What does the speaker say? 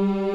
Mm-hmm.